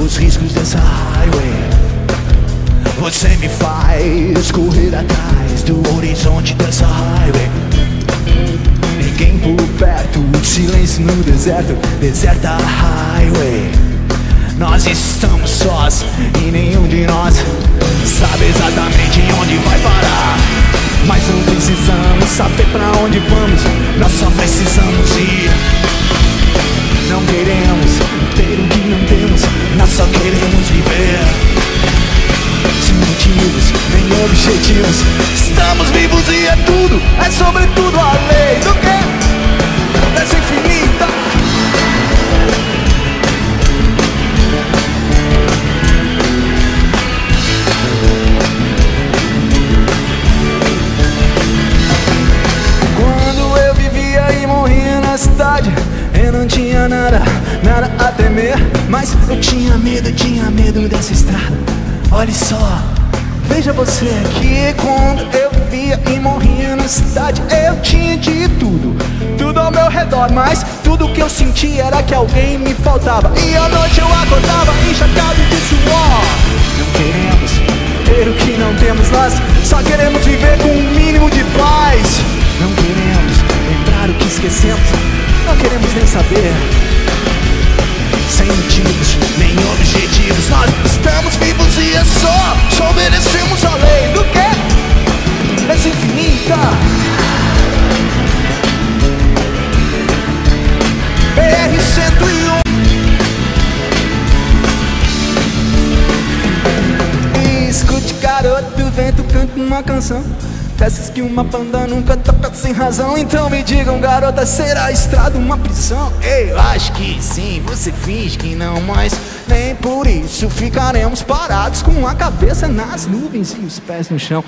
os riscos dessa highway. Você me faz correr atrás do horizonte dessa highway. Ninguém por perto, silêncio no deserto, deserta highway. Nós estamos sós e nenhum de nós sabe exatamente onde vai parar. Mas não precisamos saber pra onde vamos, nós só precisamos eu tinha medo, tinha medo dessa estrada. Olhe só, veja você aqui. Quando eu vivia e morria na cidade, eu tinha de tudo, tudo ao meu redor. Mas tudo que eu sentia era que alguém me faltava. E à noite eu acordava encharcado de suor. Não queremos ter o que não temos, nós só queremos viver com um mínimo de paz. Não queremos lembrar o que esquecemos, não queremos nem saber. Motivos, nem objetivos, nós estamos vivos e é só, só obedecemos a lei do que? Dessa infinita. BR 101 Escute garoto, o vento canta uma canção Dessas que uma banda nunca toca sem razão. Então me digam garota, será a estrada uma prisão? Eu acho que sim, você finge que não Mas nem por isso ficaremos parados Com a cabeça nas nuvens e os pés no chão.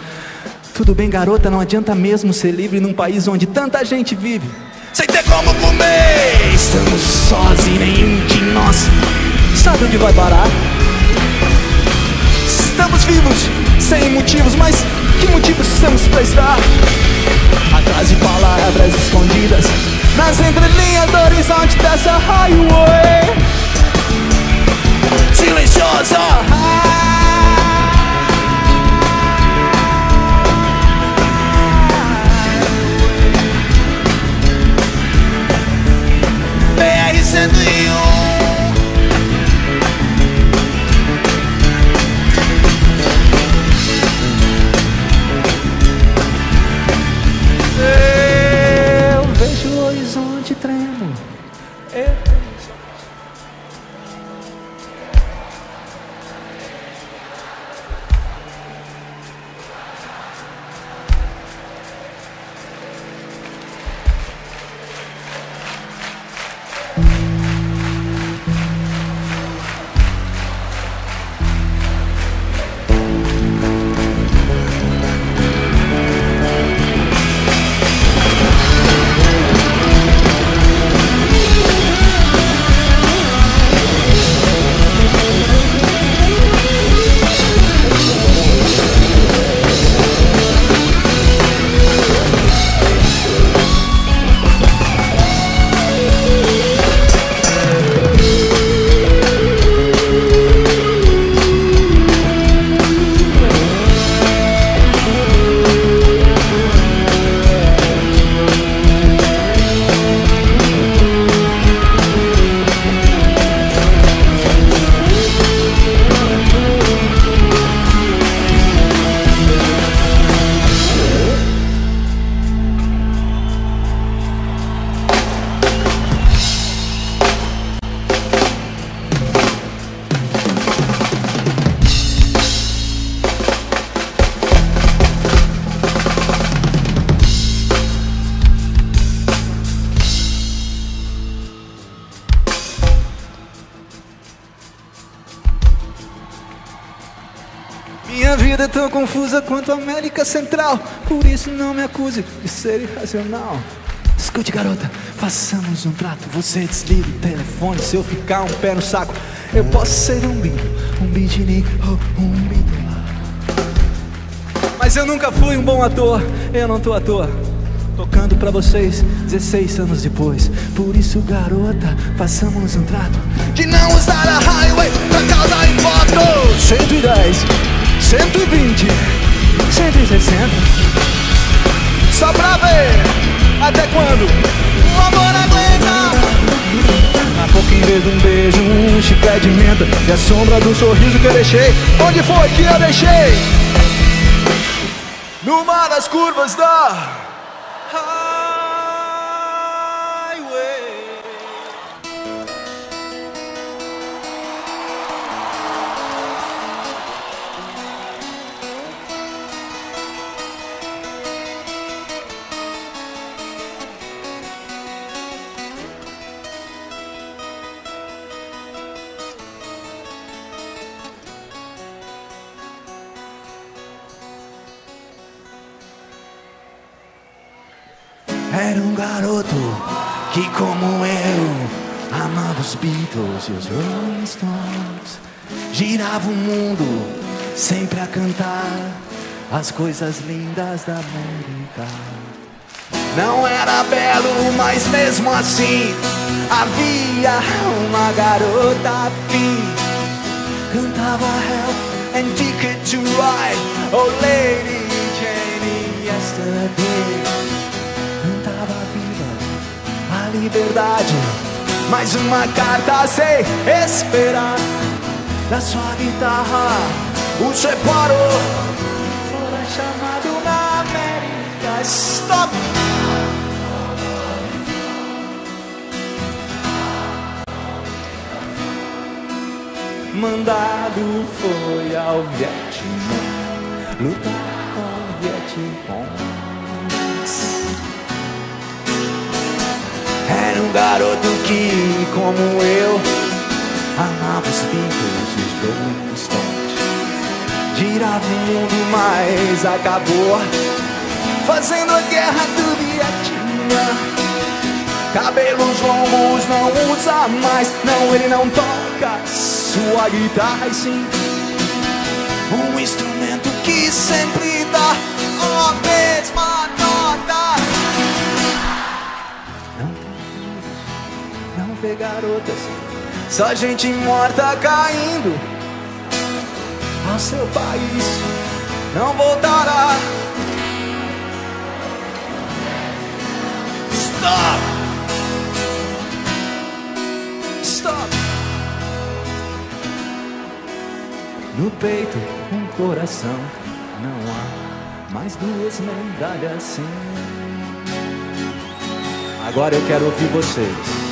Tudo bem garota, não adianta mesmo ser livre Num país onde tanta gente vive. Sem ter como comer. Estamos sós e nenhum de nós Sabe onde vai parar? Estamos vivos, sem motivos, mas que motivos temos pra estar? Atrás de palavras escondidas, nas entrelinhas do horizonte dessa highway Silenciosa Minha vida é tão confusa quanto a América Central. Por isso não me acuse de ser irracional. Escute, garota, façamos um trato. Você desliga o telefone se eu ficar um pé no saco. Eu posso ser um bico, um beatnik ou um bidola. Mas eu nunca fui um bom ator, eu não tô à toa. Tocando pra vocês 16 anos depois. Por isso, garota, façamos um trato de não usar a highway pra causar impacto. 110, 120, 160. Só pra ver até quando o amor aguenta. Na boca em vez de um beijo, um chiclete de menta E a sombra do sorriso que eu deixei Onde foi que eu deixei? Numa das curvas da Era um garoto que, como eu, amava os Beatles e os Rolling Stones. Girava o mundo sempre a cantar as coisas lindas da América. Não era belo, mas mesmo assim havia uma garota afim. Cantava Help and Ticket to Ride, Oh Lady Jane Yesterday liberdade. Mais uma carta sem esperar da sua guitarra. O separou. Fora chamado na América. Stop! Mandado foi ao Vietnã lutar com Vietcongs. Era um garoto que, como eu, amava os Beatles e os Rolling Stones. Girava o mundo, mas acabou fazendo a guerra do Vietnã. Cabelos longos não usa mais, não, ele não toca sua guitarra e sim um instrumento que sempre dá a mesma Vê garotas, só gente morta caindo ao seu país. Não voltará. Stop! Stop! No peito, um coração. Não há mais duas medalhas assim. Agora eu quero ouvir vocês.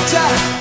Elijah.